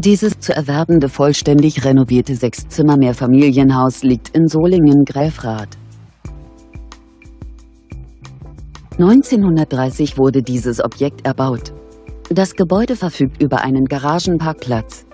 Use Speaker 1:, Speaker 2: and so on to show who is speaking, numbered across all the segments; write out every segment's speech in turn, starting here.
Speaker 1: Dieses zu erwerbende vollständig renovierte Sechszimmer-Mehrfamilienhaus liegt in Solingen-Gräfrath. 1930 wurde dieses Objekt erbaut. Das Gebäude verfügt über einen Garagenparkplatz.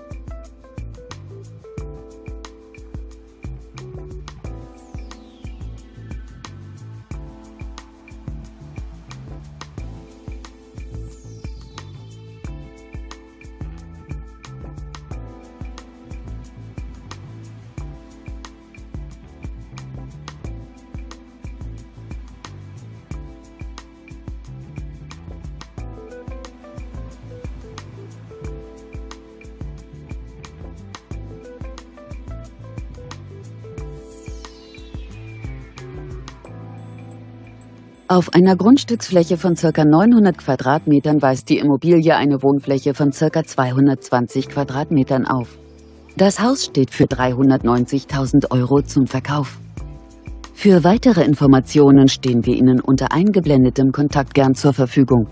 Speaker 1: Auf einer Grundstücksfläche von ca. 900 Quadratmetern weist die Immobilie eine Wohnfläche von ca. 220 Quadratmetern auf. Das Haus steht für 390.000 Euro zum Verkauf. Für weitere Informationen stehen wir Ihnen unter eingeblendetem Kontakt gern zur Verfügung.